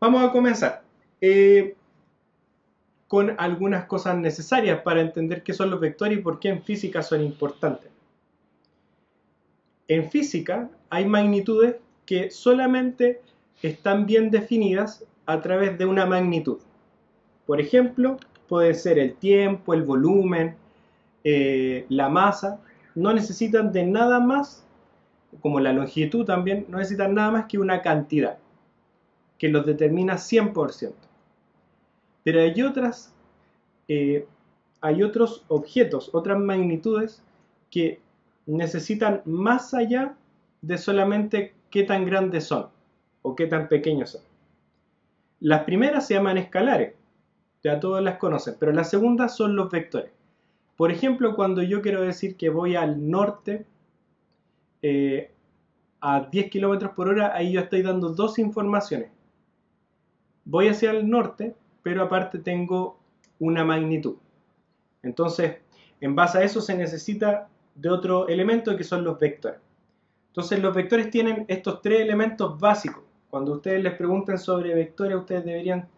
vamos a comenzar eh, con algunas cosas necesarias para entender qué son los vectores y por qué en física son importantes. En física hay magnitudes que solamente están bien definidas a través de una magnitud. Por ejemplo, puede ser el tiempo, el volumen, eh, la masa, no necesitan de nada más, como la longitud también, no necesitan nada más que una cantidad que los determina 100%. Pero hay otras, eh, hay otros objetos, otras magnitudes que necesitan más allá de solamente qué tan grandes son o qué tan pequeños son. Las primeras se llaman escalares, ya todos las conocen, pero las segundas son los vectores. Por ejemplo, cuando yo quiero decir que voy al norte eh, a 10 km por hora, ahí yo estoy dando dos informaciones. Voy hacia el norte, pero aparte tengo una magnitud. Entonces, en base a eso se necesita de otro elemento que son los vectores. Entonces, los vectores tienen estos tres elementos básicos. Cuando ustedes les pregunten sobre vectores, ustedes deberían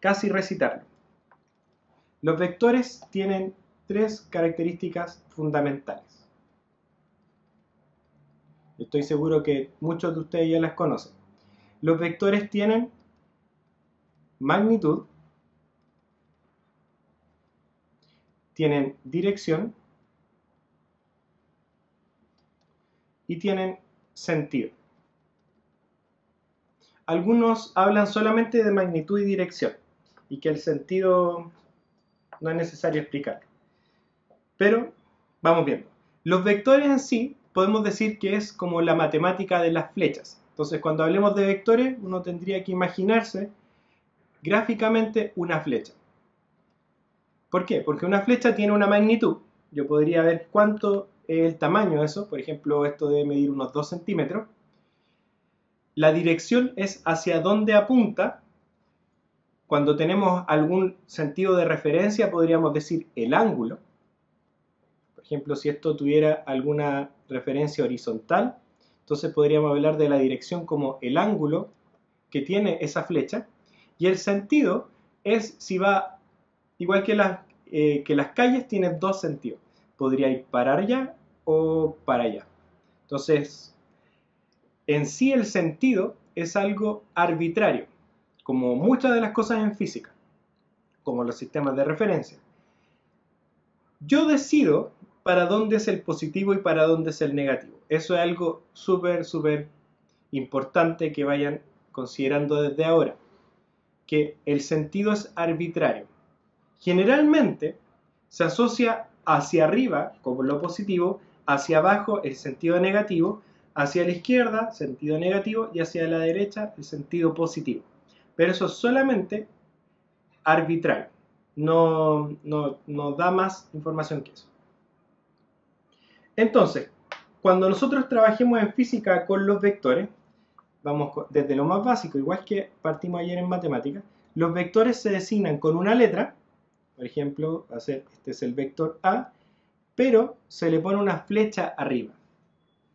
casi recitarlo. Los vectores tienen tres características fundamentales. Estoy seguro que muchos de ustedes ya las conocen. Los vectores tienen magnitud, tienen dirección y tienen sentido. Algunos hablan solamente de magnitud y dirección y que el sentido no es necesario explicar. Pero vamos viendo. Los vectores en sí podemos decir que es como la matemática de las flechas. Entonces cuando hablemos de vectores uno tendría que imaginarse gráficamente una flecha. ¿Por qué? Porque una flecha tiene una magnitud. Yo podría ver cuánto es el tamaño de eso. Por ejemplo, esto debe medir unos 2 centímetros. La dirección es hacia dónde apunta. Cuando tenemos algún sentido de referencia, podríamos decir el ángulo ejemplo, si esto tuviera alguna referencia horizontal, entonces podríamos hablar de la dirección como el ángulo que tiene esa flecha. Y el sentido es si va, igual que las, eh, que las calles, tiene dos sentidos. Podría ir para allá o para allá. Entonces, en sí el sentido es algo arbitrario, como muchas de las cosas en física, como los sistemas de referencia. Yo decido para dónde es el positivo y para dónde es el negativo. Eso es algo súper, súper importante que vayan considerando desde ahora. Que el sentido es arbitrario. Generalmente se asocia hacia arriba como lo positivo, hacia abajo el sentido negativo, hacia la izquierda sentido negativo y hacia la derecha el sentido positivo. Pero eso es solamente arbitrario. No, no, no da más información que eso. Entonces, cuando nosotros trabajemos en física con los vectores, vamos desde lo más básico, igual que partimos ayer en matemáticas, los vectores se designan con una letra, por ejemplo, este es el vector A, pero se le pone una flecha arriba.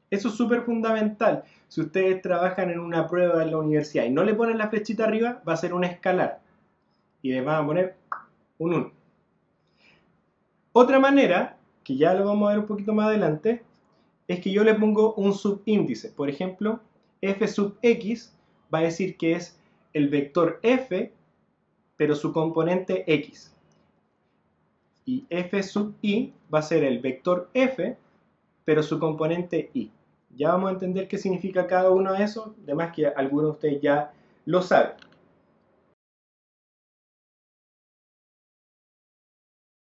Eso es súper fundamental. Si ustedes trabajan en una prueba en la universidad y no le ponen la flechita arriba, va a ser un escalar. Y le van a poner un 1. Otra manera que ya lo vamos a ver un poquito más adelante, es que yo le pongo un subíndice. Por ejemplo, f sub x va a decir que es el vector f, pero su componente x. Y f sub y va a ser el vector f, pero su componente y. Ya vamos a entender qué significa cada uno de esos, además que algunos de ustedes ya lo saben.